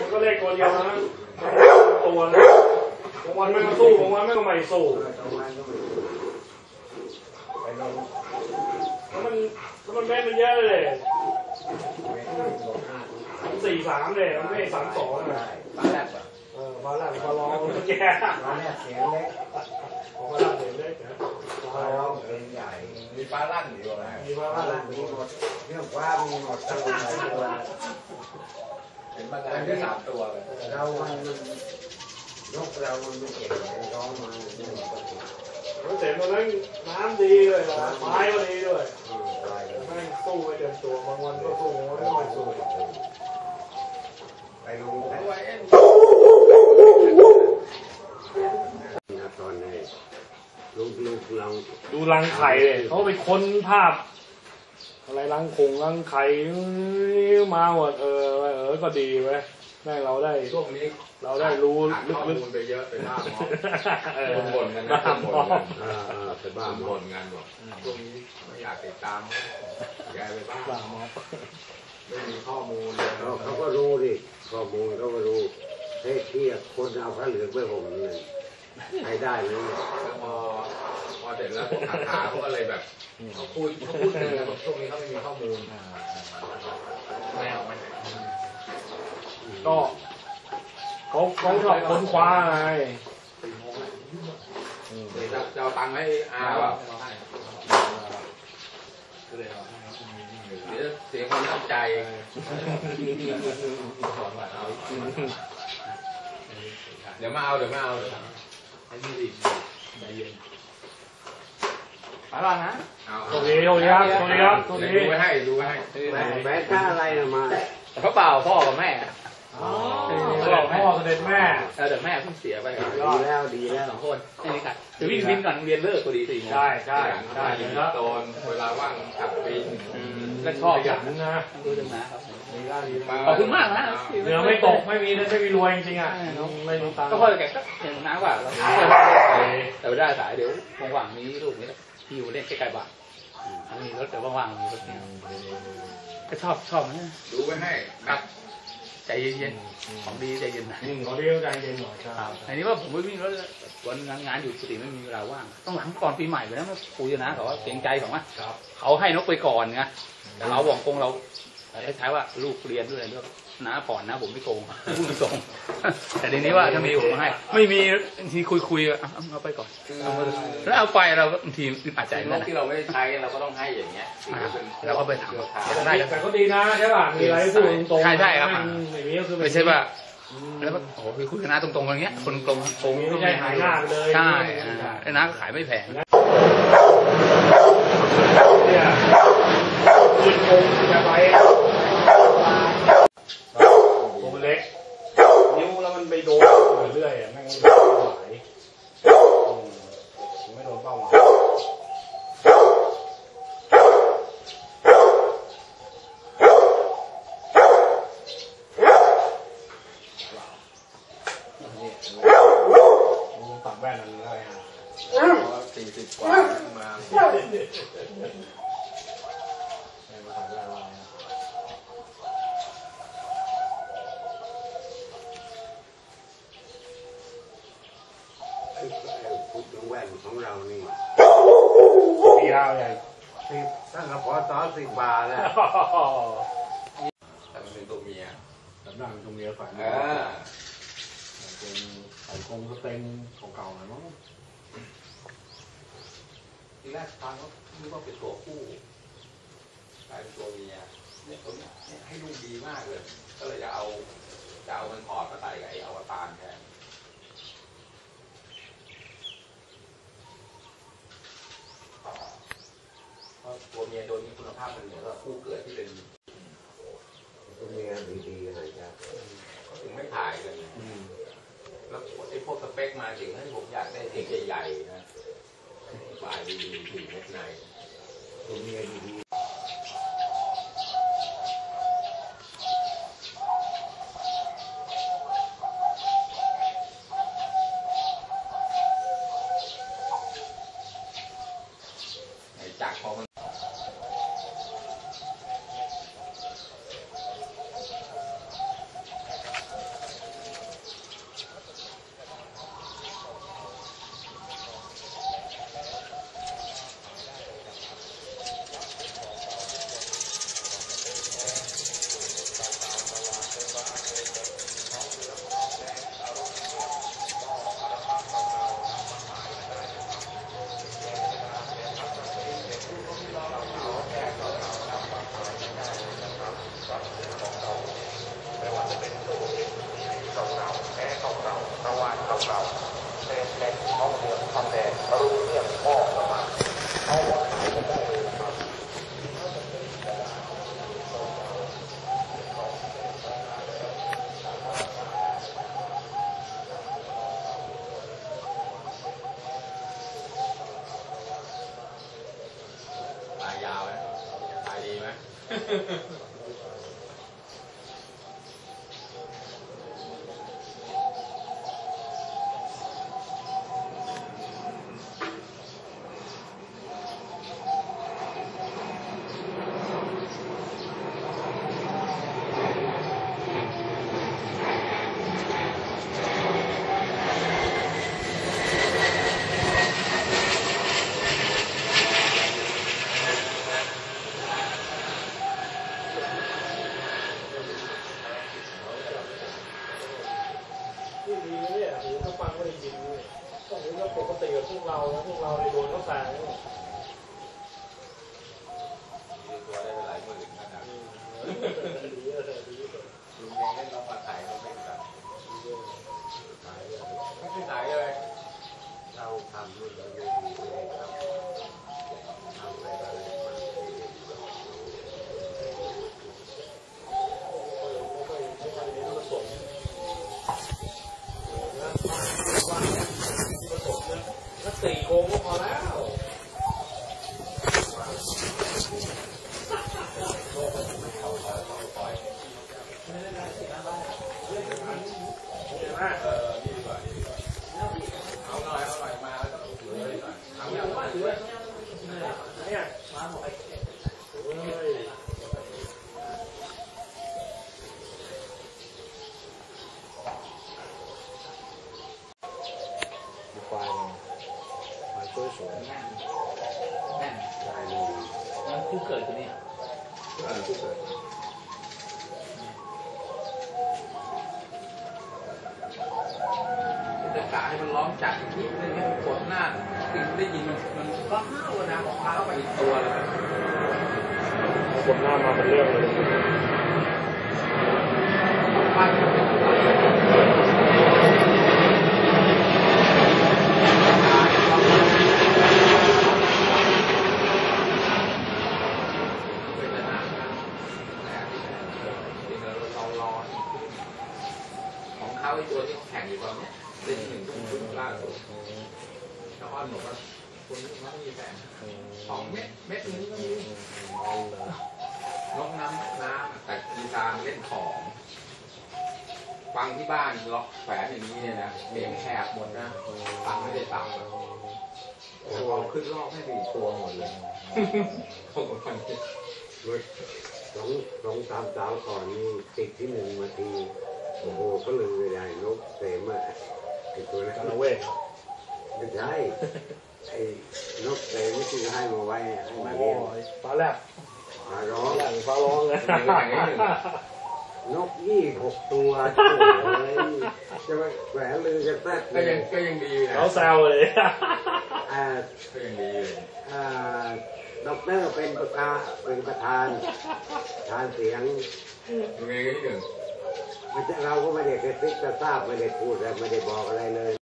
มันก็เลขตัวเดียวนะตัวนะบางวันไม่มาสู้บางวันไม่ก็ไม่สู้ไปลงแล้วมันแล้วมันแม่นมันเยอะเลยสี่สามเลยมันไม่สามสองนะบ้านแรกเออมาแล้วมาลองเมื่อกี้บ้านแรกเสียงเล็กของมาแล้วเดี๋ยวเล็กนะบ้านเราเป็นใหญ่มีปลาลั่นอยู่นะมีมาบ้านแล้ล่าวงมีหมดเรื่องว่ามีหมดทั้งหลายตัว เห็นปลาลั่นได้สามตัวเลยเรามันนกเรามันไม่เก่งร้องมาหนึ่ปกติแล้วเสร็จตอนนั้นน้ำดีเลยไม้ก็ดีด้วยตายแล้วแม่งสู้ไปเต็มตัวบางวันก็สู้บางวันก็ไม่สู้ไปลงแพ้ตัวเอ็นนี้ลูกลูกเราดูรังไข่เลยเขาไปค้นภาพ อะไรรังคงรังไข่มาหมดเออเออก็ดีเว้ยแม่งเราได้ช่วงนี้เราได้รู้อ่านข้อลึกมูลไปเยอะไปบ้างๆเออบ่นๆกันนะบ้าบ่บอนๆกันอ่าอ่าไปบ้าบ้านหมบ่ดนกันบอกช่วงนี้ไม่อยากติดตามแกไปบ้างบ้าหมอไม่มีข้อมูลเลยเขาเขาก็รู้ดิข้อมูลเขาก็รู้เฮ้ยที่คนเอาผ้าเหลืองไปห่มเนี่ยใครได้ไหมเนี่ยแล้วพอ พอเสร็จแล้วพวกขาขาเขาก็เลยแบบเขาพูดเขาพูดถึงกันบอกช่วงนี้เขาไม่มีข้อมูลไม่เอาไม่เอาก็เขาเขาชอบค้นคว้าไงเดี๋ยวจะจะเอาตังค์ให้อาเปล่าเดี๋ยวเสียความตั้งใจเดี๋ยวมาเอาเดี๋ยวมาเอาเดี๋ยวมาเอาให้พี่ดีใจเย็น ไปบ้างนะเอาโชคดีโชคดีครับโชคดีครับโชคเดี๋ยวดีดูไว้ให้ดูไว้ให้แม่แม่ถ้าอะไรนะมาเขาเปล่าพ่อกับแม่อ๋อบอกพ่อเสด็จแม่เออเดี๋ยวแม่เพิ่งเสียไปดีแล้วดีแล้วสองคนไม่มีใครเดี๋ยววิ่งบินก่อนโรงเรียนเลิกพอดีสี่โมงใช่ใช่ใช่ใช่ใช่ครับโดนเวลาว่างขับปีนอืมแล้วชอบขยัจันงนะดูจังนะครับดีได้ดีขอบคุณมากนะเหนือไม่ตกไม่มีนะไม่มีรวยจริงๆอะไม่มีตังค์ก็พ่อแกก็อย่างน้ำว่าเราแต่ไม่ได้สายเดี๋ยวว่างๆนี้ลูกนี้ ที่อยู่เล่นใกล้ๆบ้านมีรถแต่ว่างๆมีรถเนี่ยก็ชอบชอบนะดูไว้ให้ครับใจเย็นๆของดีใจเย็นนะอืมขอเรียกใจเย็นหน่อยคครัรับบอันนี้ว่าผมไม่วิ่งรถวันงานงานอยู่ปกติไม่มีเวลาว่าง ต้องหลังก่อนปีใหม่ไปแล้วมาคุยกันนะเขาว่าเกรงใจเขาว่าครับเขาให้นกไปก่อนไงแต่เราบอกโกงเราใช้ว่าลูกเรียนด้วยอะไรด้วย น้าผ่อนนะ ผมไม่โกงพูดตรงแต่ทีนี้ว่าถ้ามีผมมาให้ ไม่มีบางทีคุยคุยๆเอาเอาไปก่อนคือแล้วเอาไปเราก็บางทีอึดอัดใจนเหมือนกกันที่นะเราไม่ได้ใช้เราก็ต้องให้อย่างเงี้ยแล้วก็ไปถามได้แต่ก็ดีนะใช่ป่ะมีอะไรพูดตรงๆใช่ใช่ครับไม่มีก็คือไม่ใช่ว่าแล้วก็โอ้โหคือคุยกันนะตรงๆอย่างเงี้ย คนตรงตรงไม่ใช่หายหน้าไปเลยใช่อ่าไอ้น้าก็ขายไม่แพงเนี่ยปืนคงจะไปตัวมันเล็ก นิ้วแล้วมันไปโดนเรื่อยๆอะแม่งไม่โดนเป้าหมายอืมไม่โดนเป้าหมาย ตัดแว่นอันนี้เลยฮะสี่สิบกว่ามาไม่มาถ่ายแว่นลายนะพูดถึงแว่นของเรานี่ปีห้าใหญ่สิบตั้งแต่พอต่อสิบบาทแล้วแต่มันเป็นตัวเมียสำนักตรงเนี้ยฝ่ายเอนี้อเป็น ไข่คงสเต็งเก่าๆหน่อยมั้งทีแรกฟังก็นึกว่าเป็นตัวผู้กลายเป็นตัวเมียเนี่ยตัวเนี้ยเนี่ยให้ลูกดีมากเลย ก็เลยจะเอาจะเอามันถอดมาใส่กับไอ้อวตารแทนเพราะตัวเมียตัวนี้คุณภาพมันเหนือกว่าคู่เกิดที่เป็นตัวเมียดีๆหน่อยจ้ะเขาถึงไม่ถ่ายกัน แล้วไอ้พวกสเปคมาถึงให้ผมอยากได้เด็กใหญ่ๆนะปลายดีๆถึงเม็ดในตัวเมียดี ขเราเป็นแหล่งท่องเที่ยวทำแดงรุ่เรืองพ่อประมาณเอาไว้ได้ตายยาวนะตายดีไหม นักสี่โค้งก็พอแล้วเออนี่ดีกว่านี่ ดีกว่าเอาหน่อยเอาหน่อยมาแล้วก็ถือเลยหน่อยทำอย่างว่ายมาหมดโอ้ยควายควายสวยแน่นแน่นได้เลยมันคู่เกิดตัวนี้เออผู้เกิดแต่กะให้มันร้องจัดอีกนิดนึงให้มันกดหน้าถึงได้ยินมันมันก็ห้าวนะเท้าไปอีกตัวเลยกดหน้ามาเป็นเรื่องเลย ปั้นเป็นปัญหาแต่ที่เราเรารอของเขา ไอ้ตัวที่แข่งอยู่ตอนเนี้ยเล่นหนึ่งชุดล่าสุดชาวบ้านบอกว่าคนนี้เขามีแฟนสองเม็ดเม็ดนึงก็มีลงน้ำน้ำแต่กีตาร์เล่นของฟังที่บ้านล็อกแฝนอย่างนี้เนี่ยนะเสียงแหบหมดนะฟังไม่ได้ตังค์แต่พอขึ้นรอบให้ดีตัวหมดเลยโอ้โหมันเมื่อสองสองสามสาวก่อนนี่ติดที่หนึ่งมาที โอ้โหก็เลยไม่ได้นกเสมอะไอ้ตัวนั้นกาละเวกไม่ใช่ไอ้นกเสมที่ให้มาไว้อะให้โอ้มาโหเลี้ยงฟ้าแลบมาร้อฟ้างแลบฟ้าร้องเลยนกยี่หกตัวโอ้ยจะมาแหวนลือกันแท้ก็ยังก็ยังดีนะเขาแซวเลยอ่าก็ยังดีเลยอ่าด็อกเตอร์เป็นประธานเป็นประธานทานเสียงลุงเองก็ที่หนึ่งไม่ใช่ เราก็ไม่ได้กระซิบกระซาบไม่ได้พูดอะไรไม่ได้บอกอะไรเลย